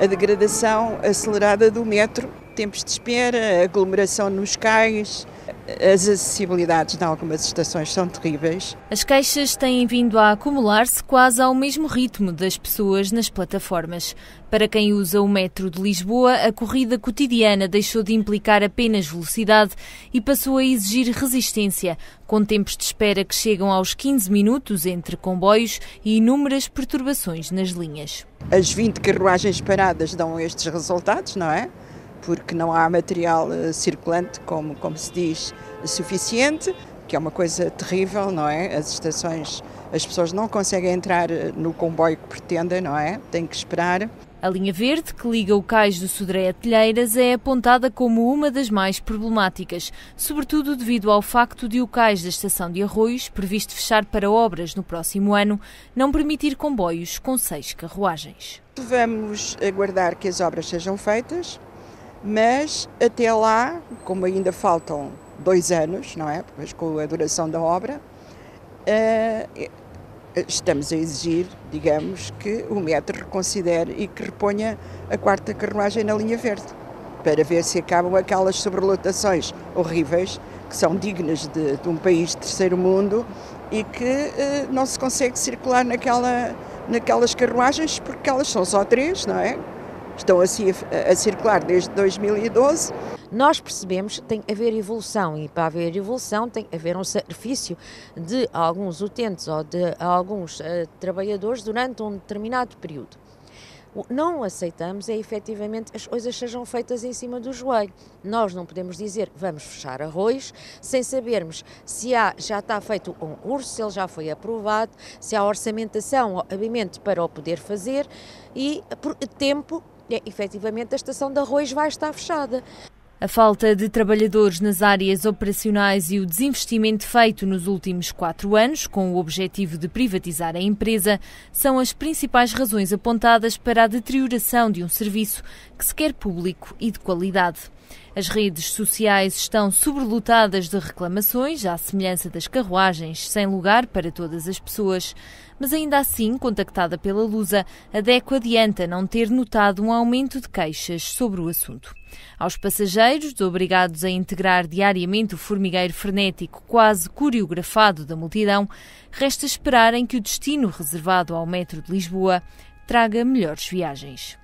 a degradação acelerada do metro, tempos de espera, aglomeração nos cais, as acessibilidades de algumas estações são terríveis. As queixas têm vindo a acumular-se quase ao mesmo ritmo das pessoas nas plataformas. Para quem usa o metro de Lisboa, a corrida cotidiana deixou de implicar apenas velocidade e passou a exigir resistência, com tempos de espera que chegam aos 15 minutos entre comboios e inúmeras perturbações nas linhas. As 20 carruagens paradas dão estes resultados, não é? Porque não há material eh, circulante, como, como se diz, suficiente, que é uma coisa terrível, não é? As estações, as pessoas não conseguem entrar eh, no comboio que pretendem, não é? Têm que esperar. A linha verde, que liga o cais do Sodré a Telheiras, é apontada como uma das mais problemáticas, sobretudo devido ao facto de o cais da estação de Arroios, previsto fechar para obras no próximo ano, não permitir comboios com seis carruagens. Vamos aguardar que as obras sejam feitas mas até lá, como ainda faltam dois anos, não é? Pois com a duração da obra, uh, estamos a exigir, digamos, que o metro reconsidere e que reponha a quarta carruagem na linha verde, para ver se acabam aquelas sobrelotações horríveis que são dignas de, de um país de terceiro mundo e que uh, não se consegue circular naquela, naquelas carruagens porque elas são só três, não é? Estão a, a circular desde 2012. Nós percebemos que tem que haver evolução e para haver evolução tem que haver um sacrifício de alguns utentes ou de alguns uh, trabalhadores durante um determinado período. Não aceitamos é efetivamente as coisas sejam feitas em cima do joelho. Nós não podemos dizer vamos fechar arroz sem sabermos se há, já está feito um curso, se ele já foi aprovado, se há orçamentação, obviamente, para o poder fazer e por tempo é, efetivamente a estação de arroz vai estar fechada. A falta de trabalhadores nas áreas operacionais e o desinvestimento feito nos últimos quatro anos, com o objetivo de privatizar a empresa, são as principais razões apontadas para a deterioração de um serviço que se quer público e de qualidade. As redes sociais estão sobrelotadas de reclamações, à semelhança das carruagens, sem lugar para todas as pessoas. Mas ainda assim, contactada pela Lusa, a DECO adianta não ter notado um aumento de queixas sobre o assunto. Aos passageiros, obrigados a integrar diariamente o formigueiro frenético quase coreografado da multidão, resta esperarem que o destino reservado ao metro de Lisboa traga melhores viagens.